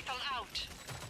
Lethal out.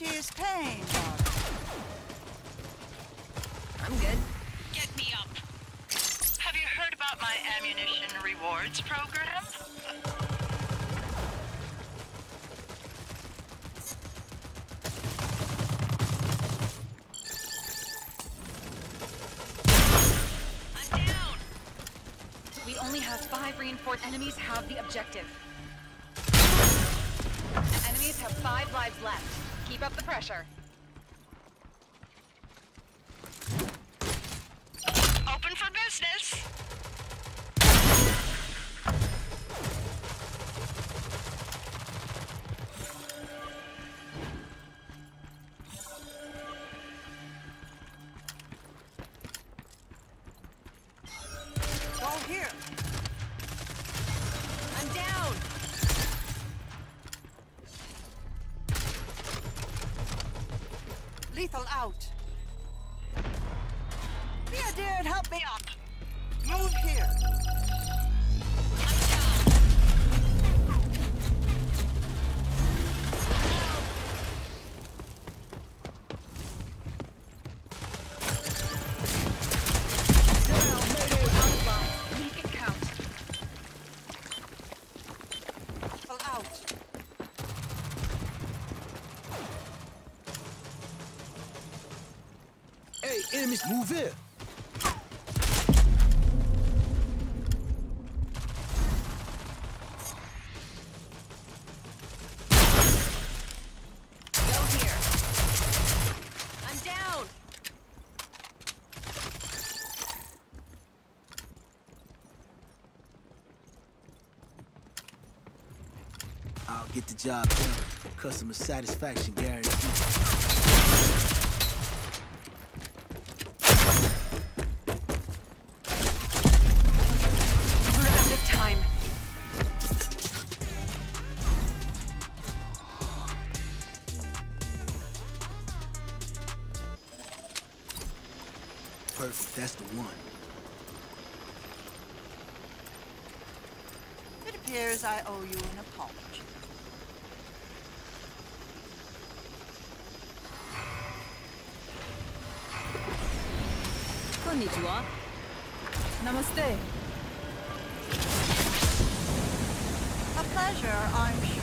Beauty pain. I'm good. Get me up. Have you heard about my ammunition rewards program? I'm down. We only have five reinforced enemies have the objective. Enemies have five lives left. Keep up the pressure. Open for business. Out. Get the job done. Customer satisfaction guaranteed. We're time. Perfect, that's the one. It appears I owe you an apology. Konnichiwa. Namaste. A pleasure, I'm sure.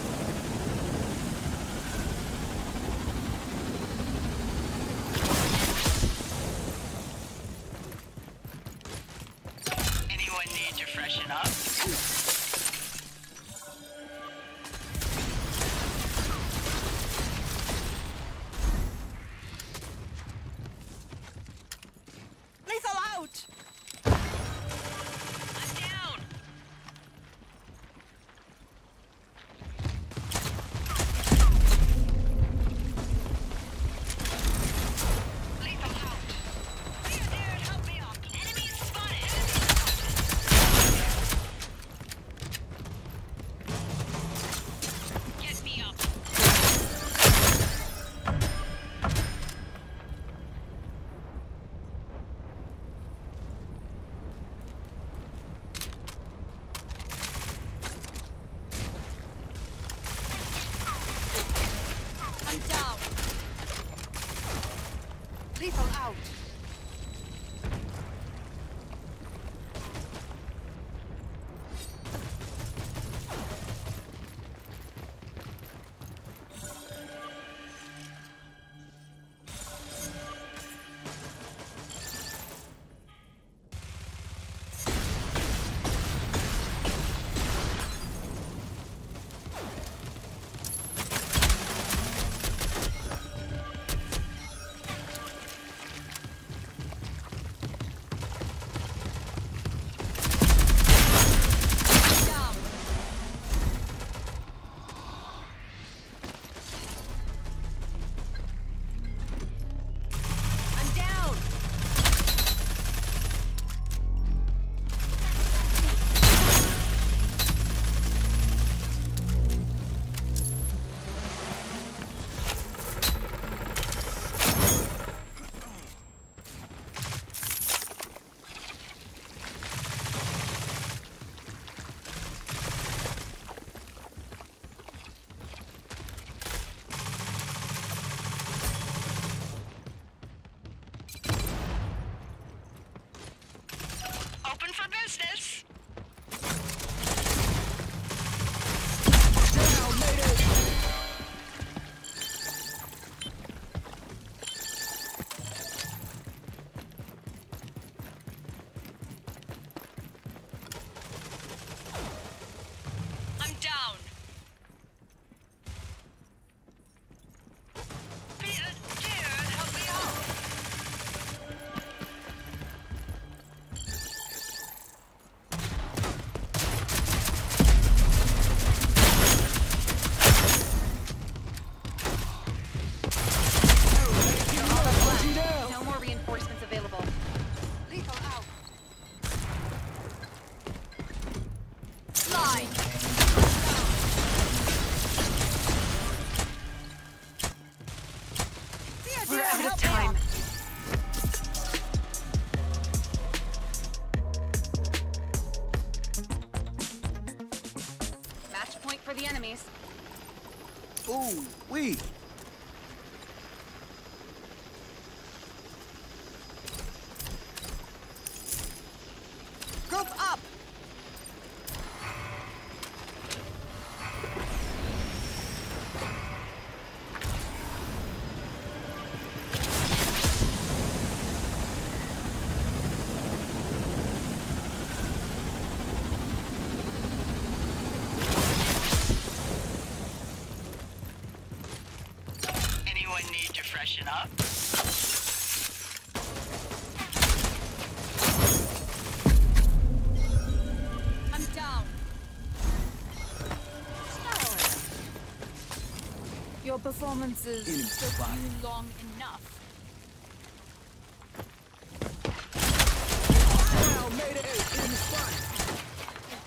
performances took you long enough.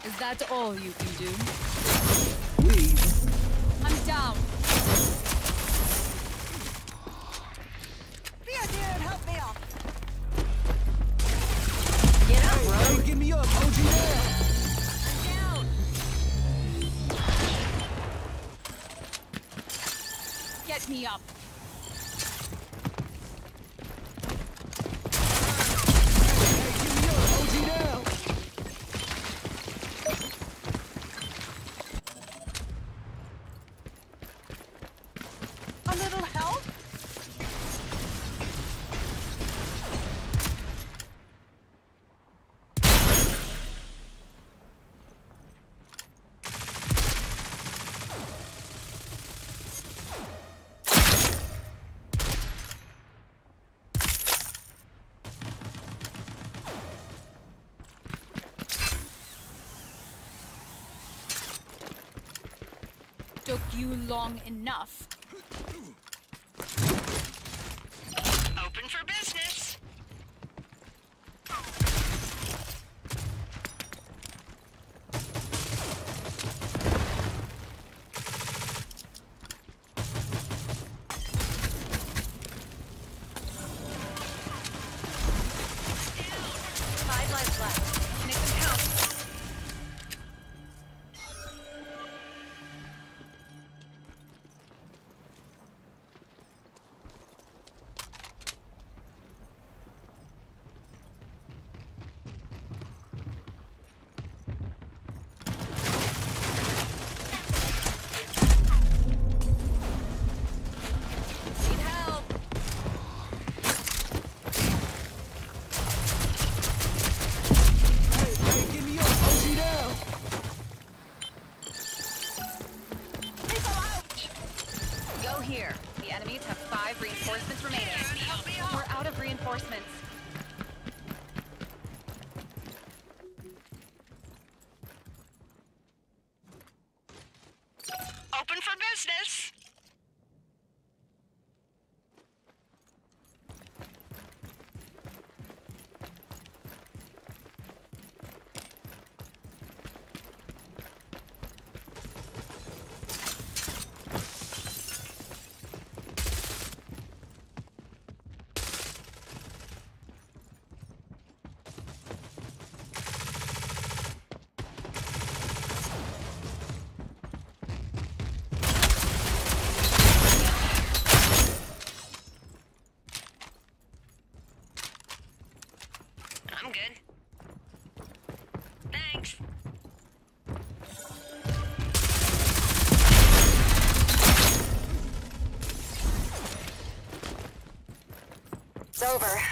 Is that all you can do? me up. took you long enough. Open for business. business. over.